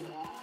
Yeah.